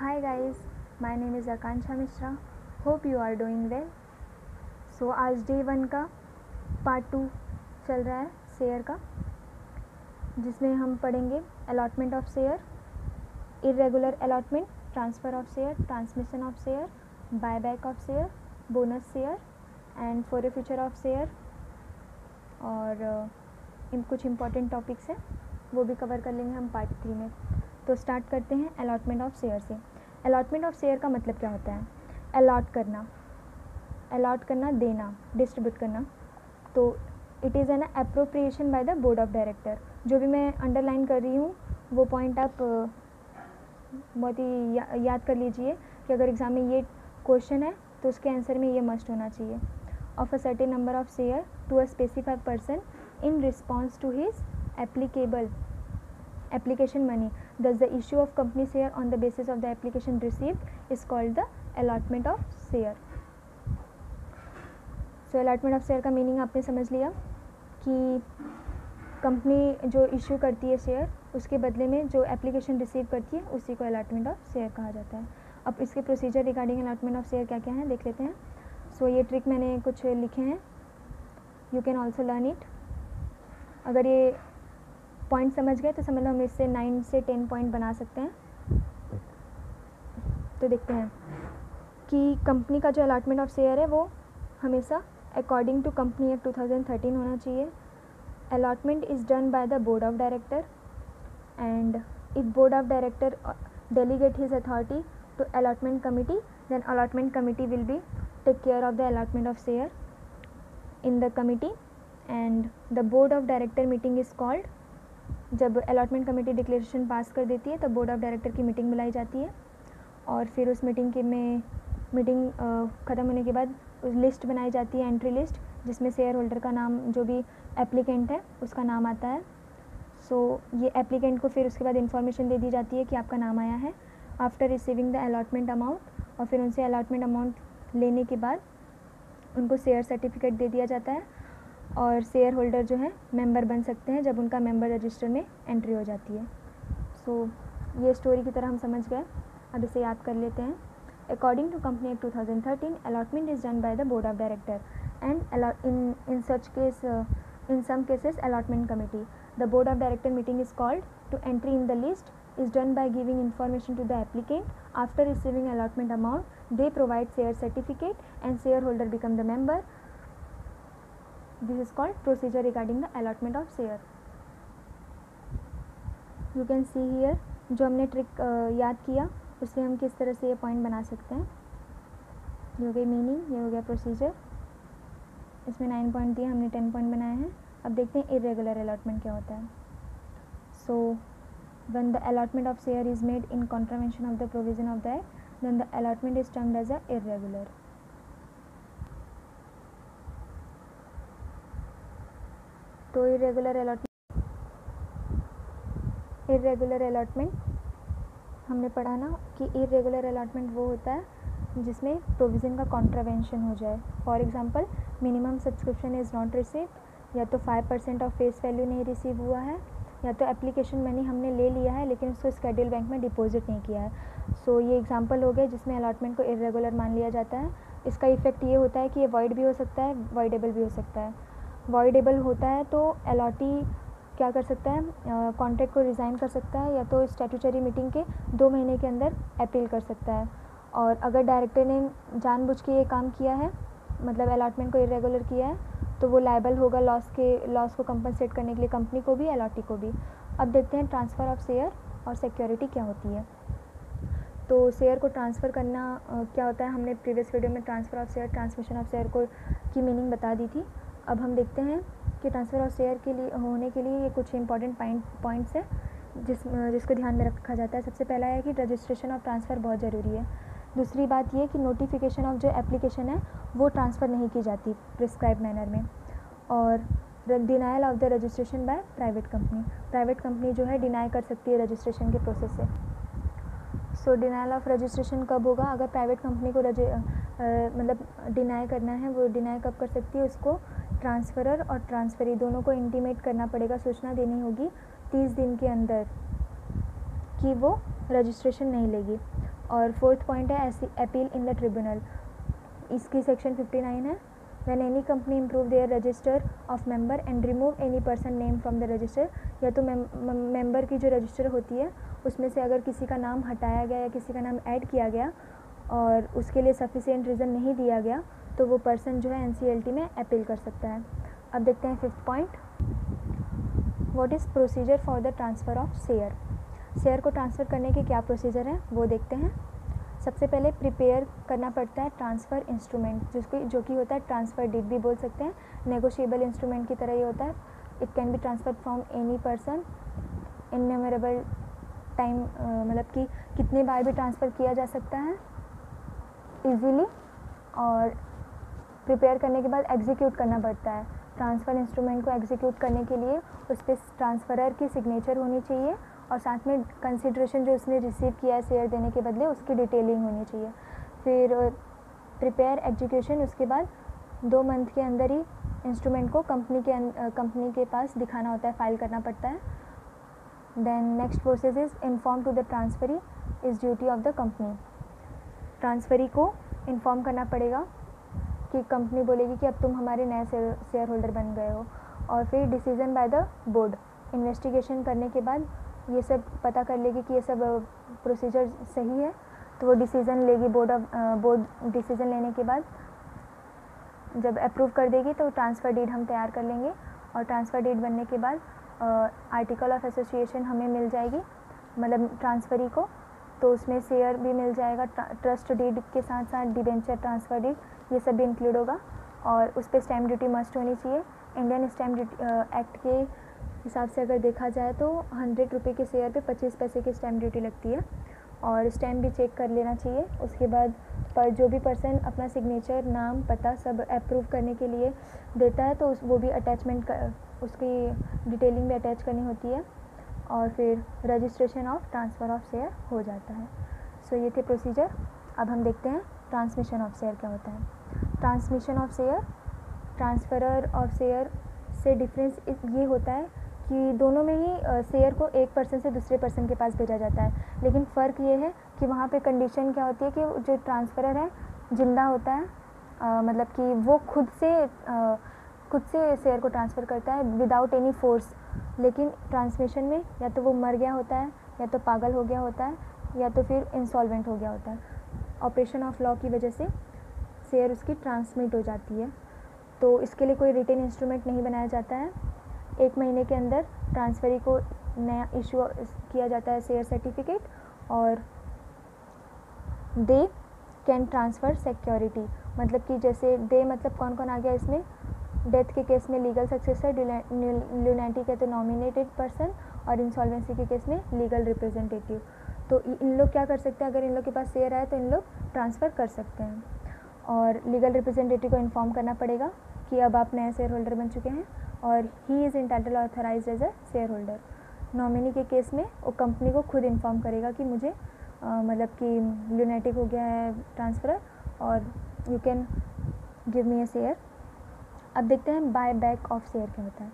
Hi guys, my name is Akansha Mishra. Hope you are doing well. So आज day one का part two चल रहा है share का जिसमें हम पढ़ेंगे allotment of share irregular allotment transfer of share transmission of share buyback of share bonus share and for a future of share और इन कुछ इंपॉर्टेंट टॉपिक्स हैं वो भी कवर कर लेंगे हम पार्ट थ्री में तो स्टार्ट करते हैं अलॉटमेंट ऑफ़ शेयर से अलॉटमेंट ऑफ़ शेयर का मतलब क्या होता है? अलॉट करना। अलॉट करना देना डिस्ट्रीब्यूट करना। तो it is an appropriation by the board of director जो भी मैं अंडरलाइन कर रही हूँ वो पॉइंट आप बहुत ही या, याद कर लीजिए कि अगर एग्ज़ाम में ये क्वेश्चन है तो उसके आंसर में ये मस्ट होना चाहिए। Of a certain number of share to a specified person in response to his applicable application money. Thus the issue of company share on the basis of the application received is called the allotment of share. So allotment of share का meaning आपने समझ लिया कि company जो issue करती है share उसके बदले में जो एप्लीकेशन रिसीव करती है उसी को अलॉटमेंट ऑफ़ शेयर कहा जाता है। अब इसके procedure regarding allotment of share क्या क्या है देख लेते हैं। सो so, ये ट्रिक मैंने कुछ लिखे हैं। You can also learn it अगर ये पॉइंट समझ गए तो समझ लो हम इससे नाइन से टेन पॉइंट बना सकते हैं। तो देखते हैं कि कंपनी का जो अलाटमेंट ऑफ़ शेयर है, वो हमेशा अकॉर्डिंग टू कंपनी एक्ट 2013 होना चाहिए। Allotment is done by the board of director and if board of director delegate his authority to allotment committee, then allotment committee will be take care of the allotment of share in the committee and the board of director meeting is called जब allotment committee declaration pass कर देती है तब board of director की meeting बुलाई जाती है और फिर उस मीटिंग के में मीटिंग ख़त्म होने के बाद लिस्ट बनाई जाती है एंट्री लिस्ट जिसमें शेयर होल्डर का नाम जो भी एप्लीकेंट है उसका नाम आता है। सो so, ये एप्लीकेंट को फिर उसके बाद इन्फॉर्मेशन दे दी जाती है कि आपका नाम आया है। After receiving the allotment amount और फिर उनसे अलॉटमेंट अमाउंट लेने के बाद उनको शेयर सर्टिफिकेट दे दिया जाता है। और शेयर होल्डर जो है मेंबर बन सकते हैं जब उनका मेंबर रजिस्टर में एंट्री हो जाती है। सो so, ये स्टोरी की तरह हम समझ गए। अब इसे याद कर लेते हैं। According to company act 2013 allotment is done by the board of director and in such case in some cases allotment committee the board of director meeting is called to entry in the list is done by giving information to the applicant. After receiving allotment amount they provide share certificate and shareholder become the member. This is called procedure regarding the allotment of share. You can see here, जो हमने trick याद किया उससे हम किस तरह से ये पॉइंट बना सकते हैं। ये हो गया मीनिंग ये हो गया प्रोसीजर इसमें नाइन पॉइंट दिए हमने टेन पॉइंट बनाए हैं। अब देखते हैं इरेगुलर अलॉटमेंट क्या होता है। So when the allotment of share is made in contravention of the provision of the act then the allotment is termed as a irregular तो इरेगुलर अलॉटमेंट इरेगुलर अलॉटमेंट हमने पढ़ा ना कि इरेगुलर अलॉटमेंट वो होता है जिसमें प्रोविज़न का कॉन्ट्रावेंशन हो जाए। For example minimum subscription is not receive या तो five percent of face value नहीं रिसीव हुआ है या तो एप्लीकेशन मनी हमने ले लिया है लेकिन उसको स्केड्यूल बैंक में डिपॉजिट नहीं किया है। सो so, ये एग्जांपल हो गया जिसमें अलॉटमेंट को इरेगुलर मान लिया जाता है। इसका इफ़ेक्ट ये होता है कि ये वॉइड भी हो सकता है वॉइडेबल भी हो सकता है। वॉइडेबल होता है तो अलॉटी क्या कर सकता है? कॉन्ट्रैक्ट को रिज़ाइन कर सकता है या तो स्टैटूचरी मीटिंग के दो महीने के अंदर अपील कर सकता है। और अगर डायरेक्टर ने जानबूझ के ये काम किया है मतलब अलाटमेंट को इरेगुलर किया है तो वो लाइबल होगा लॉस के लॉस को कंपनसेट करने के लिए कंपनी को भी अलॉटी को भी। अब देखते हैं ट्रांसफ़र ऑफ़ शेयर और सिक्योरिटी क्या होती है। तो शेयर को ट्रांसफ़र करना क्या होता है? हमने प्रीवियस वीडियो में transfer of share transmission of share को की मीनिंग बता दी थी। अब हम देखते हैं कि ट्रांसफ़र ऑफ़ शेयर के लिए, होने के लिए ये कुछ इंपॉर्टेंट पॉइंट पॉइंट्स हैं, जिस, जिसको ध्यान में रखा जाता है। सबसे पहला है कि रजिस्ट्रेशन ऑफ़ ट्रांसफ़र बहुत ज़रूरी है। दूसरी बात ये कि नोटिफिकेशन ऑफ़ जो एप्लीकेशन है, वो ट्रांसफ़र नहीं की जाती प्रिस्क्राइब मैनर में। और denial of the registration by private company private company जो है डिनाई कर सकती है रजिस्ट्रेशन के प्रोसेस से। सो डिनाइल ऑफ़ रजिस्ट्रेशन कब होगा? अगर प्राइवेट कंपनी को मतलब डिनाई करना है, वो डिनाई कब कर सकती है उसको? ट्रांसफ़रर और ट्रांसफ़री दोनों को इंटीमेट करना पड़ेगा, सूचना देनी होगी तीस दिन के अंदर कि वो रजिस्ट्रेशन नहीं लेगी। और फोर्थ पॉइंट है अपील इन द ट्रिब्यूनल इसकी सेक्शन 59 है। When any company improve their register of member and remove any person name from the register या तो मेंबर की जो रजिस्टर होती है, उसमें से अगर किसी का नाम हटाया गया या किसी का नाम ऐड किया गया और उसके लिए सफिशियंट रीज़न नहीं दिया गया तो वो पर्सन जो है एनसीएलटी में अपील कर सकता है। अब देखते हैं fifth point what is procedure for the transfer of share share को ट्रांसफ़र करने के क्या प्रोसीजर हैं? वो देखते हैं। सबसे पहले प्रिपेयर करना पड़ता है ट्रांसफ़र इंस्ट्रूमेंट जिसको, जो कि होता है ट्रांसफ़र डीड भी बोल सकते हैं। नेगोशिएबल इंस्ट्रूमेंट की तरह ही होता है। It can be transfer from any person in memorable time मतलब कि कितने बार भी ट्रांसफ़र किया जा सकता है। इजीली और प्रिपेयर करने के बाद एग्जीक्यूट करना पड़ता है। ट्रांसफ़र इंस्ट्रूमेंट को एग्जीक्यूट करने के लिए उस पर ट्रांसफ़रर की सिग्नेचर होनी चाहिए और साथ में कंसिड्रेशन जो उसने रिसीव किया है शेयर देने के बदले उसकी डिटेलिंग होनी चाहिए। फिर प्रिपेयर एग्जीक्यूशन उसके बाद दो मंथ के अंदर ही इंस्ट्रूमेंट को कंपनी के कंपनी के पास दिखाना होता है फ़ाइल करना पड़ता है। Then next process is inform to the transferee is duty of the company transferee को इन्फॉर्म करना पड़ेगा। कि कंपनी बोलेगी कि अब तुम हमारे नए शेयर होल्डर बन गए हो। और फिर decision by the board investigation करने के बाद ये सब पता कर लेगी कि ये सब प्रोसीजर सही है। तो वो डिसीज़न लेगी बोर्ड ऑफ़ बोर्ड डिसीज़न लेने के बाद। जब अप्रूव कर देगी तो ट्रांसफ़र डीड हम तैयार कर लेंगे। और ट्रांसफ़र डीड बनने के बाद आर्टिकल ऑफ़ एसोसिएशन हमें मिल जाएगी मतलब ट्रांसफ़री को। तो उसमें शेयर भी मिल जाएगा ट्रस्ट डीड के साथ साथ डिबेंचर ट्रांसफ़र डीड ये सब भी इंक्लूड होगा और उस पर स्टैम्प ड्यूटी मस्ट होनी चाहिए। इंडियन स्टैम्प ड्यूटी एक्ट के हिसाब से अगर देखा जाए तो हंड्रेड रुपये के शेयर पे पच्चीस पैसे की स्टैम्प ड्यूटी लगती है और स्टैम्प भी चेक कर लेना चाहिए। उसके बाद पर जो भी पर्सन अपना सिग्नेचर नाम पता सब अप्रूव करने के लिए देता है तो उस वो भी अटैचमेंट कर उसकी डिटेलिंग भी अटैच करनी होती है और फिर registration of transfer of share हो जाता है। सो so, ये थे प्रोसीजर अब हम देखते हैं ट्रांसमिशन ऑफ़ शेयर क्या होता है। Transmission of share transferor of share से डिफरेंस ये होता है कि दोनों में ही शेयर को एक पर्सन से दूसरे पर्सन के पास भेजा जाता है। लेकिन फ़र्क ये है कि वहाँ पे कंडीशन क्या होती है कि जो ट्रांसफ़रर है ज़िंदा होता है आ, मतलब कि वो खुद से आ, खुद से शेयर को ट्रांसफ़र करता है विदाउट एनी फोर्स लेकिन ट्रांसमिशन में या तो वो मर गया होता है या तो पागल हो गया होता है या तो फिर इंसॉल्वेंट हो गया होता है। ऑपरेशन ऑफ़ लॉ की वजह से शेयर उसकी ट्रांसमिट हो जाती है। तो इसके लिए कोई रिटेन इंस्ट्रूमेंट नहीं बनाया जाता है। एक महीने के अंदर ट्रांसफरी को नया इशू किया जाता है शेयर सर्टिफिकेट और दे कैन ट्रांसफ़र सिक्योरिटी मतलब कि जैसे दे मतलब कौन कौन आ गया इसमें? डेथ के केस में लीगल सक्सेसर ल्यूनैटी के तो नॉमिनेटेड पर्सन और इंसॉल्वेंसी के केस में लीगल रिप्रेजेंटेटिव तो इन लोग क्या कर सकते हैं? अगर इन लोग के पास शेयर आए तो इन लोग ट्रांसफ़र कर सकते हैं। और लीगल रिप्रेजेंटेटिव को इन्फॉर्म करना पड़ेगा कि अब आप नए शेयर होल्डर बन चुके हैं और he is entitle authorise as a shareholder nominee के केस में वो कंपनी को खुद इन्फॉर्म करेगा कि मुझे मतलब कि ल्यूनेटिक हो गया है ट्रांसफ़र और you can give me a share अब देखते हैं बाय बैक ऑफ़ शेयर क्या होता है।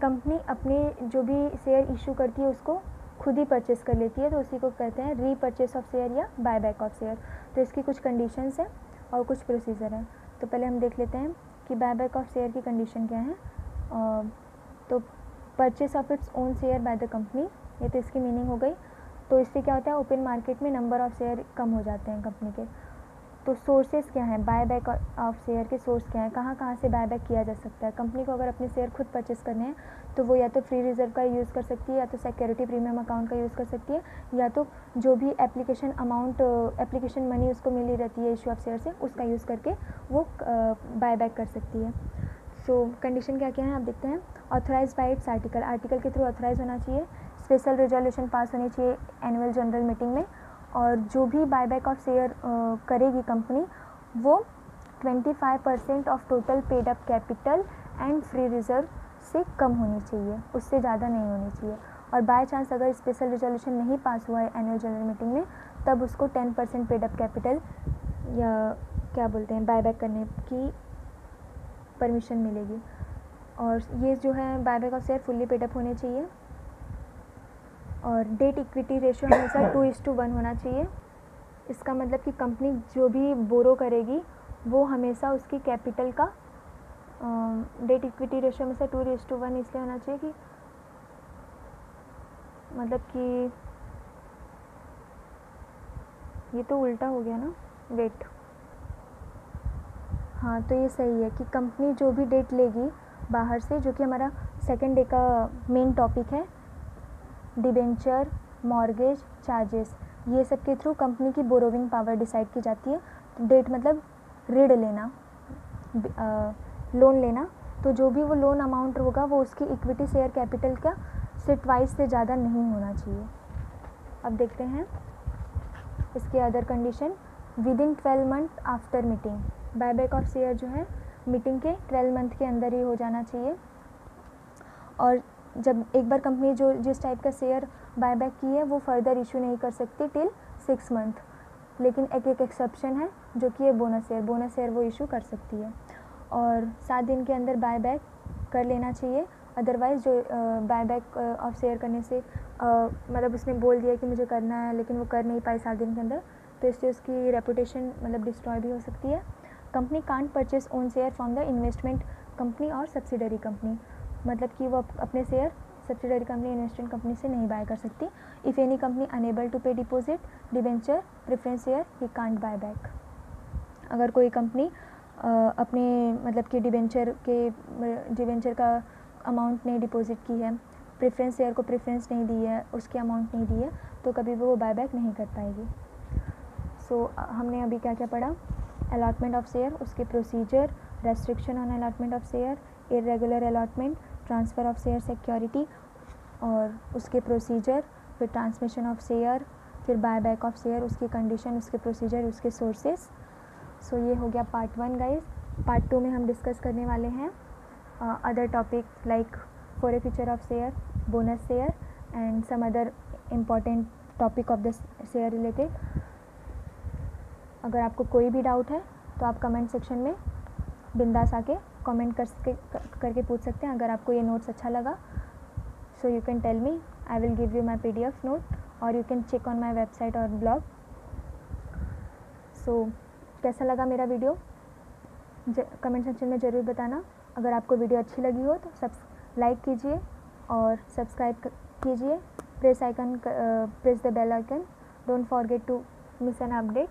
कंपनी अपनी जो भी शेयर इशू करती है उसको खुद ही परचेस कर लेती है तो उसी को कहते हैं री परचेस ऑफ़ शेयर या बाय बैक ऑफ़ शेयर तो इसकी कुछ कंडीशंस हैं। और कुछ प्रोसीजर हैं। तो पहले हम देख लेते हैं कि बाय बैक ऑफ़ शेयर की कंडीशन क्या है। तो purchase of its own share by the company ये तो इसकी मीनिंग हो गई। तो इससे क्या होता है ओपन मार्केट में नंबर ऑफ़ शेयर कम हो जाते हैं कंपनी के। तो सोर्सेज क्या हैं? बाय बैक ऑफ़ शेयर के सोर्स क्या हैं? कहाँ कहाँ से बाय बैक किया जा सकता है? कंपनी को अगर अपने शेयर खुद परचेस करने हैं तो वो या तो फ्री रिज़र्व का यूज़ कर सकती है, या तो सिक्योरिटी प्रीमियम अकाउंट का यूज़ कर सकती है, या तो जो भी एप्लीकेशन अमाउंट एप्लीकेशन मनी उसको मिली रहती है इशू ऑफ़ शेयर से, उसका यूज़ करके वो बाय बैक कर सकती है। सो कंडीशन क्या क्या है? आप देखते हैं। Authorise by its article article के थ्रू ऑथोराइज होना चाहिए। स्पेशल रिजोल्यूशन पास होनी चाहिए एनुअल जनरल मीटिंग में। और जो भी बायबैक ऑफ़ शेयर करेगी कंपनी वो 25 percent of total paid up capital and free reserve से कम होनी चाहिए। उससे ज़्यादा नहीं होनी चाहिए। और बाय चांस अगर स्पेशल रिजोल्यूशन नहीं पास हुआ है एनुअल जनरल मीटिंग में, तब उसको 10 परसेंट पेड अप कैपिटल या क्या बोलते हैं बायबैक करने की परमिशन मिलेगी। और ये जो है buyback of share fully paid up होने चाहिए। और डेट इक्विटी रेशियो हमेशा टू इज़ टू वन होना चाहिए। इसका मतलब कि कंपनी जो भी बोरो करेगी वो हमेशा उसकी कैपिटल का डेट इक्विटी रेशियो में से टू रेस टू वन इसलिए होना चाहिए कि मतलब कि ये तो उल्टा हो गया ना वेट हाँ तो ये सही है कि कंपनी जो भी डेट लेगी बाहर से जो कि हमारा सेकेंड डे का मेन टॉपिक है डिबेंचर, मॉर्गेज चार्जेस, ये सब के थ्रू कंपनी की बोरोविंग पावर डिसाइड की जाती है। डेट मतलब ऋण लेना लोन लेना तो जो भी वो लोन अमाउंट होगा वो उसकी इक्विटी शेयर कैपिटल का से ट्वाइस से ज़्यादा नहीं होना चाहिए। अब देखते हैं इसके other condition within twelve month after meeting buyback of share जो है मीटिंग के ट्वेल्व मंथ के अंदर ही हो जाना चाहिए। और जब एक बार कंपनी जो जिस टाइप का शेयर बायबैक की है वो फर्दर इशू नहीं कर सकती टिल सिक्स मंथ लेकिन एक एक एक्सेप्शन है जो कि ये बोनस शेयर बोनस शेयर वो इशू कर सकती है. और सात दिन के अंदर बायबैक कर लेना चाहिए. अदरवाइज़ जो बायबैक ऑफ़ शेयर करने से आ, मतलब उसने बोल दिया कि मुझे करना है लेकिन वो कर नहीं पाई सात दिन के अंदर तो इससे उसकी रेपुटेशन मतलब डिस्ट्रॉय भी हो सकती है. Company can't purchase own share from the investment company और सब्सिडरी कंपनी मतलब कि वो अपने share subsidiary company investment company से नहीं बाय कर सकती। If any company unable to pay deposit debenture preference share he can't buy back अगर कोई कंपनी अपने मतलब कि डिवेंचर के डिवेंचर का अमाउंट नहीं डिपॉजिट की है प्रेफरेंस शेयर को प्रेफरेंस नहीं दी है उसके अमाउंट नहीं दी है तो कभी भी वो बाय बैक नहीं कर पाएगी। सो so, हमने अभी क्या क्या पढ़ा? अलाटमेंट ऑफ़ शेयर उसके procedure restriction on allotment of share irregular allotment transfer of share security और उसके प्रोसीजर फिर ट्रांसमिशन ऑफ़ शेयर फिर बाय बैक ऑफ़ शेयर उसकी कंडीशन उसके प्रोसीजर उसके सोर्सेस सो ये हो गया part one guys part two में हम डिस्कस करने वाले हैं other topic like forfeiture of share bonus share and some other important topic of the share related अगर आपको कोई भी डाउट है तो आप कमेंट सेक्शन में बिंदास आके कमेंट कर सके करके पूछ सकते हैं, अगर आपको ये नोट्स अच्छा लगा। So you can tell me I will give you my P D F note और you can check on my website और ब्लॉग सो कैसा लगा मेरा वीडियो कमेंट सेक्शन में ज़रूर बताना। अगर आपको वीडियो अच्छी लगी हो तो सब लाइक कीजिए और सब्सक्राइब कीजिए। Press icon press the bell icon don't forget to miss an update